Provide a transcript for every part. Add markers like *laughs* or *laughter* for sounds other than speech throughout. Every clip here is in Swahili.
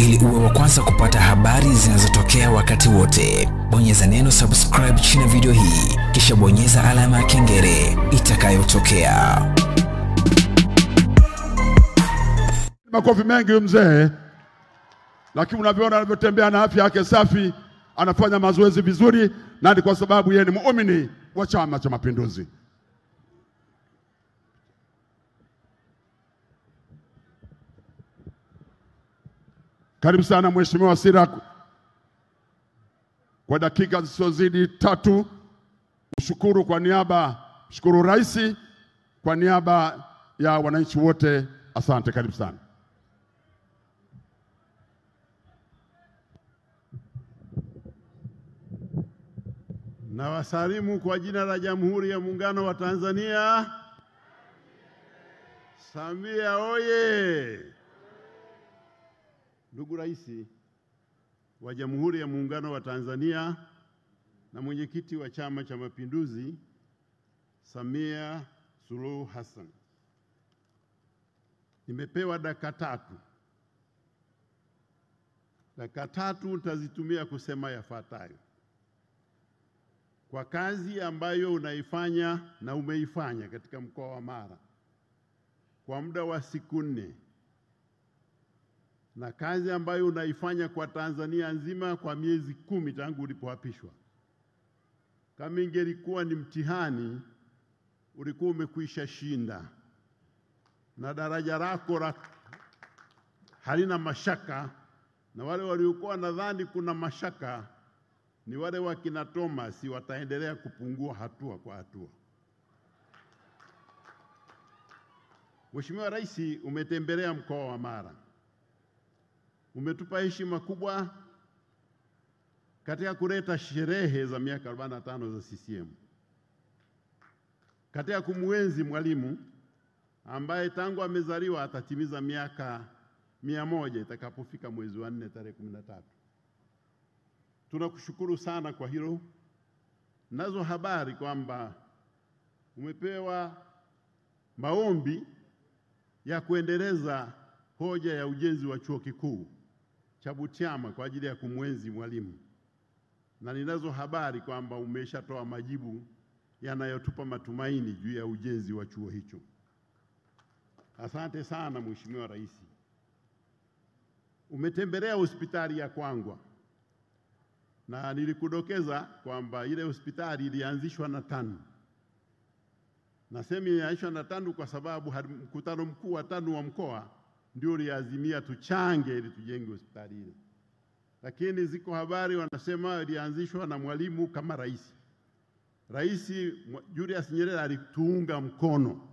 ili uwe wa kwanza kupata habari zinazotokea wakati wote. Bonyeza neno subscribe chini ya video hii, kisha bonyeza alama ya kengele itakayotokea. Makofi mengi huyu mzee, lakini unavyoona anavyotembea na afya yake safi, anafanya mazoezi vizuri, na ni kwa sababu yeye ni muumini wa Chama cha Mapinduzi. Karibu sana Mheshimiwa Siraku kwa dakika zisizozidi tatu. Mshukuru kwa niaba, mshukuru rais kwa niaba ya wananchi wote. Asante, karibu sana. Na wasalimu kwa jina la Jamhuri ya Muungano wa Tanzania. Samia oye! Ndugu Rais wa Jamhuri ya Muungano wa Tanzania na mwenyekiti wa Chama cha Mapinduzi Samia Suluhu Hassan, nimepewa dakika tatu. Dakika tatu nitazitumia kusema yafuatayo kwa kazi ambayo unaifanya na umeifanya katika mkoa wa Mara kwa muda wa siku nne na kazi ambayo unaifanya kwa Tanzania nzima kwa miezi kumi tangu ulipoapishwa. Kama ingelikuwa ni mtihani, ulikuwa umekwisha shinda, na daraja lako la halina mashaka, na wale waliokuwa nadhani kuna mashaka ni wale wakina Thomas wataendelea kupungua hatua kwa hatua. Mheshimiwa Rais, umetembelea mkoa wa Mara, umetupa heshima kubwa katika kuleta sherehe za miaka 45 za CCM, katika kumwenzi Mwalimu ambaye tangu amezaliwa atatimiza miaka mia moja itakapofika mwezi wa nne tarehe kumi na tatu. Tunakushukuru sana kwa hilo. Nazo habari kwamba umepewa maombi ya kuendeleza hoja ya ujenzi wa chuo kikuu cha Butiama kwa ajili ya kumwenzi Mwalimu, na ninazo habari kwamba umeshatoa majibu yanayotupa matumaini juu ya ujenzi wa chuo hicho. Asante sana Mheshimiwa Rais. Umetembelea hospitali ya Kwangwa na nilikudokeza kwamba ile hospitali ilianzishwa na TANU. Nasema ilianzishwa na TANU kwa sababu mkutano mkuu wa TANU wa mkoa ndio uliazimia tuchange ili tujenge hospitali ile, lakini ziko habari wanasema ilianzishwa na Mwalimu kama rais. Rais Julius Nyerere alituunga mkono,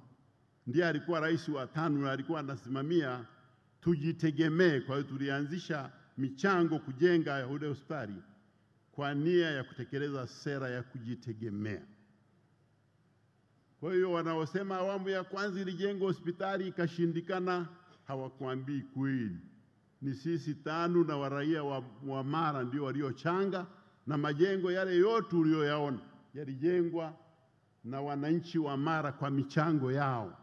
ndiye alikuwa rais wa tano na alikuwa anasimamia tujitegemee. Kwa hiyo tulianzisha michango kujenga ile hospitali kwa nia ya kutekeleza sera ya kujitegemea. Kwa hiyo wanaosema awamu ya kwanza ilijengwa hospitali ikashindikana, hawakuambii kweli. Ni sisi TANU na waraia wa, wa Mara ndio waliochanga, na majengo yale yote uliyoyaona yalijengwa na wananchi wa Mara kwa michango yao.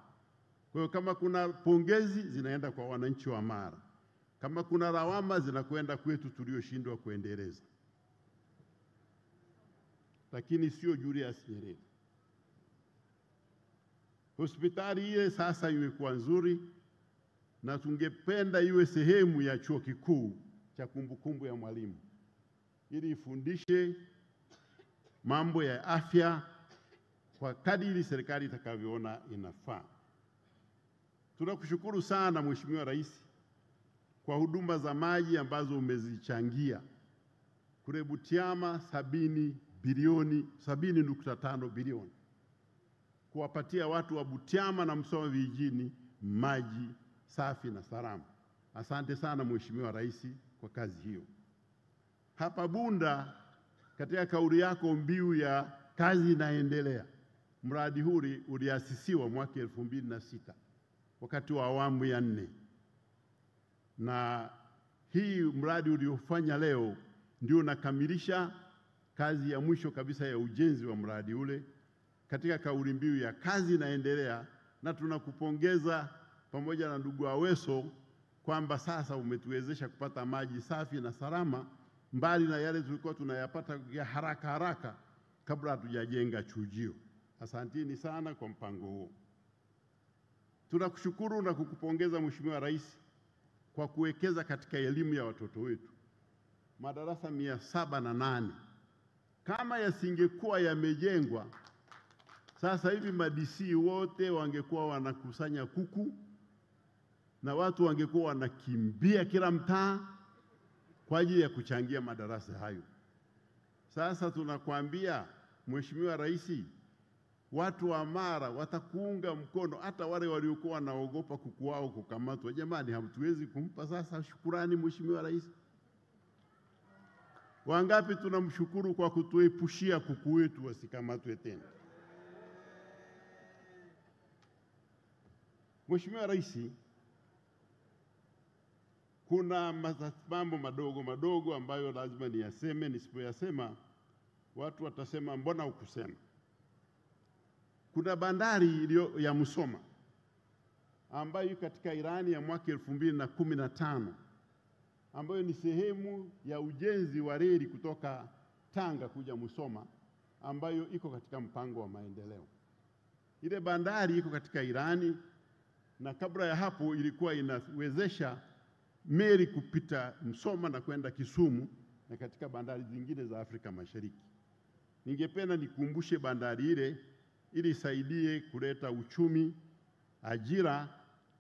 Kwa hiyo kama kuna pongezi zinaenda kwa wananchi wa Mara, kama kuna lawama zinakwenda kwetu tulioshindwa kuendeleza lakini sio Julius Nyerere. Hospitali ile sasa imekuwa nzuri na tungependa iwe sehemu ya chuo kikuu cha kumbukumbu ya Mwalimu. Ili ifundishe mambo ya afya kwa kadiri serikali itakavyoona inafaa. Tunakushukuru sana Mheshimiwa Rais kwa huduma za maji ambazo umezichangia. Kule Butiama sabini bilioni sabini nukta tano bilioni. Kuwapatia watu wa Butiama na Msoma vijijini maji safi na salama. Asante sana Mheshimiwa Rais kwa kazi hiyo. Hapa Bunda, katika kauli yako mbiu ya kazi inaendelea, mradi huu uliasisiwa mwaka elfu mbili na sita wakati wa awamu ya nne, na hii mradi uliofanya leo ndio unakamilisha kazi ya mwisho kabisa ya ujenzi wa mradi ule katika kauli mbiu ya kazi inaendelea, na tunakupongeza pamoja na ndugu Aweso kwamba sasa umetuwezesha kupata maji safi na salama, mbali na yale tulikuwa tunayapata ya haraka haraka kabla hatujajenga chujio. Asanteni sana kwa mpango huo. Tunakushukuru na kukupongeza Mheshimiwa Rais kwa kuwekeza katika elimu ya watoto wetu, madarasa mia saba na nane. Kama yasingekuwa yamejengwa, sasa hivi madisi wote wangekuwa wanakusanya kuku na watu wangekuwa wanakimbia kila mtaa kwa ajili ya kuchangia madarasa hayo. Sasa tunakwambia Mheshimiwa Rais, watu wa Mara watakuunga mkono, hata wale waliokuwa wanaogopa kuku wao kukamatwa. Jamani, hatuwezi kumpa sasa shukurani Mheshimiwa Rais? Wangapi tunamshukuru kwa kutuepushia kuku wetu wasikamatwe tena. Mheshimiwa Rais, kuna mambo madogo madogo ambayo lazima niyaseme. Nisipoyasema watu watasema mbona hukusema. Kuna bandari iliyo ya Musoma ambayo katika Irani ya mwaka elfu mbili na kumi na tano ambayo ni sehemu ya ujenzi wa reli kutoka Tanga kuja Musoma ambayo iko katika mpango wa maendeleo. Ile bandari iko katika Irani na kabla ya hapo ilikuwa inawezesha meli kupita Msoma na kwenda Kisumu na katika bandari zingine za Afrika Mashariki. Ningependa nikumbushe bandari ile ili isaidie kuleta uchumi, ajira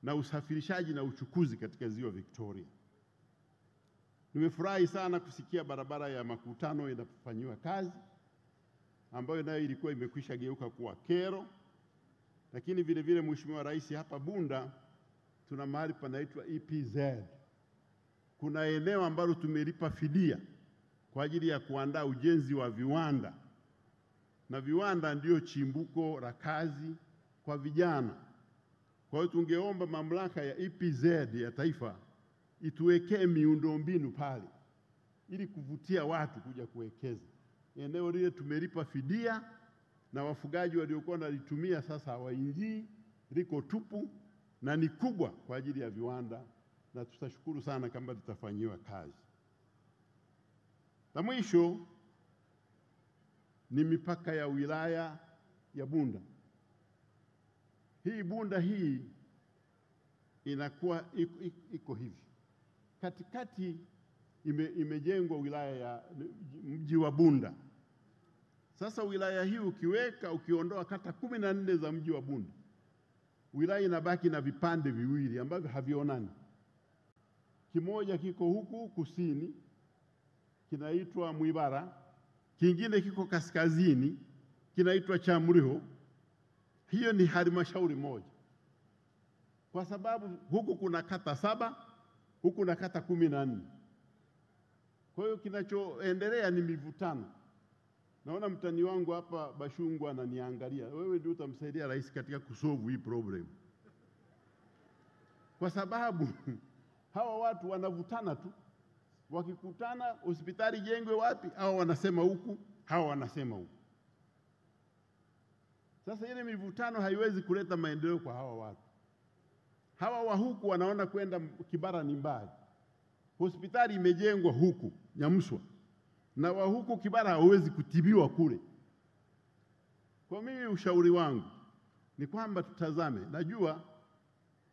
na usafirishaji na uchukuzi katika ziwa Victoria. Nimefurahi sana kusikia barabara ya makutano inafanyiwa kazi ambayo nayo ilikuwa imekwisha geuka kuwa kero, lakini vile vile Mheshimiwa Rais, hapa Bunda tuna mahali panaitwa EPZ. Kuna eneo ambalo tumelipa fidia kwa ajili ya kuandaa ujenzi wa viwanda, na viwanda ndio chimbuko la kazi kwa vijana. Kwa hiyo tungeomba mamlaka ya EPZ ya taifa ituwekee miundombinu pale ili kuvutia watu kuja kuwekeza. Eneo lile tumelipa fidia na wafugaji waliokuwa wanalitumia sasa hawaingii, liko tupu na ni kubwa kwa ajili ya viwanda, na tutashukuru sana kama litafanyiwa kazi. La mwisho ni mipaka ya wilaya ya Bunda. Hii Bunda hii inakuwa iko, iko, iko hivi katikati ime, imejengwa wilaya ya mji wa Bunda. Sasa wilaya hii ukiweka ukiondoa kata kumi na nne za mji wa Bunda, wilaya inabaki na vipande viwili ambavyo havionani. Kimoja kiko huku kusini kinaitwa Mwibara, kingine kiko kaskazini kinaitwa Chamriho. Hiyo ni halmashauri moja, kwa sababu huku kuna kata saba huku na kata kumi na nne. Kwa hiyo kinachoendelea ni mivutano. Naona mtani wangu hapa Bashungwa ananiangalia, wewe ndio utamsaidia rais katika kusolve hii problem, kwa sababu *laughs* hawa watu wanavutana tu, wakikutana hospitali jengwe wapi, hawa wanasema huku, hawa wanasema huku. Sasa ile mivutano haiwezi kuleta maendeleo kwa hawa watu. Hawa wa huku wanaona kwenda Kibara ni mbali, hospitali imejengwa huku Nyamshwa, na wa huku Kibara hawezi kutibiwa kule. Kwa mimi ushauri wangu ni kwamba tutazame, najua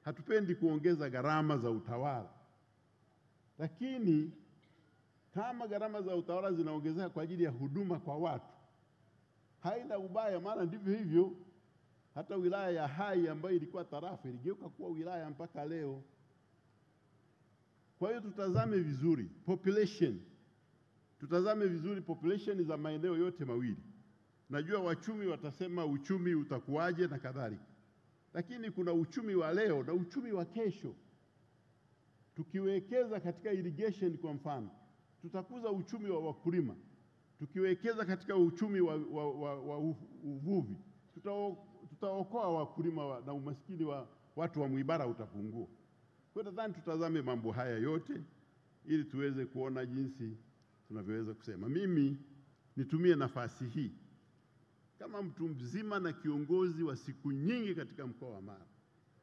hatupendi kuongeza gharama za utawala, lakini kama gharama za utawala zinaongezeka kwa ajili ya huduma kwa watu, haina ubaya, maana ndivyo hivyo hata wilaya ya Hai ambayo ilikuwa tarafa iligeuka kuwa wilaya mpaka leo. Kwa hiyo tutazame vizuri population, tutazame vizuri population za maeneo yote mawili. Najua wachumi watasema uchumi utakuwaje na kadhalika, lakini kuna uchumi wa leo na uchumi wa kesho. Tukiwekeza katika irrigation kwa mfano, tutakuza uchumi wa wakulima. Tukiwekeza katika uchumi wa, wa, wa, wa uvuvi tuta tutaokoa wakulima wa, na umaskini wa watu wa Mwibara utapungua. Kwa nadhani tutazame mambo haya yote ili tuweze kuona jinsi tunavyoweza kusema. Mimi nitumie nafasi hii kama mtu mzima na kiongozi wa siku nyingi katika mkoa wa Mara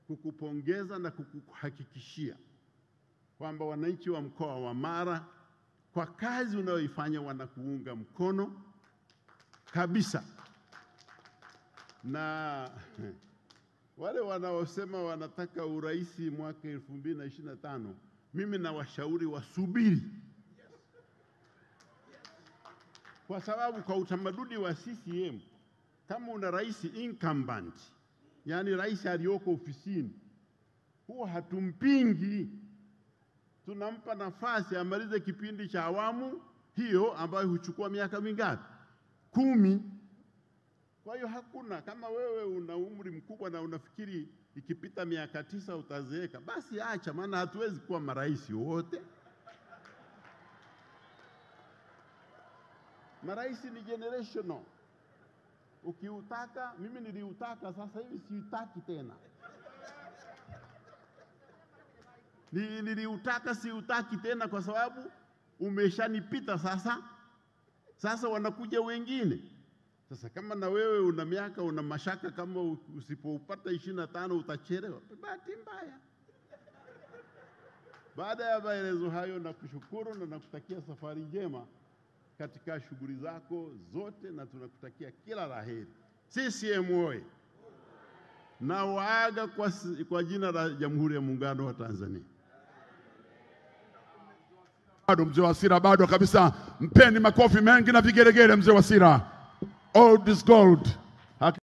kukupongeza na kukuhakikishia kwamba wananchi wa mkoa wa Mara kwa kazi unayoifanya wanakuunga mkono kabisa, na *laughs* wale wanaosema wanataka urais mwaka elfu mbili na ishirini na tano mimi nawashauri wasubiri, kwa sababu kwa utamaduni wa CCM kama una rais incumbent, yani rais aliyoko ofisini, huwa hatumpingi, tunampa nafasi amalize kipindi cha awamu hiyo ambayo huchukua miaka mingapi? Kumi. Kwa hiyo hakuna, kama wewe una umri mkubwa na unafikiri ikipita miaka tisa utazeeka, basi acha, maana hatuwezi kuwa marais wote. Marais ni generational. Ukiutaka, mimi niliutaka, sasa hivi siutaki tena. Ni- Niliutaka, siutaki tena kwa sababu umeshanipita sasa. Sasa wanakuja wengine. Sasa kama na wewe una miaka una mashaka kama usipoupata ishirini na tano utachelewa, bahati mbaya. Baada ya maelezo hayo, nakushukuru na nakutakia safari njema katika shughuli zako zote, na tunakutakia kila la heri. CCM oye! Na waaga kwa, kwa jina la Jamhuri ya Muungano wa Tanzania. Bado mzee wa Wasira, bado kabisa. Mpeni makofi mengi na vigelegele mzee Wasira. Old is gold.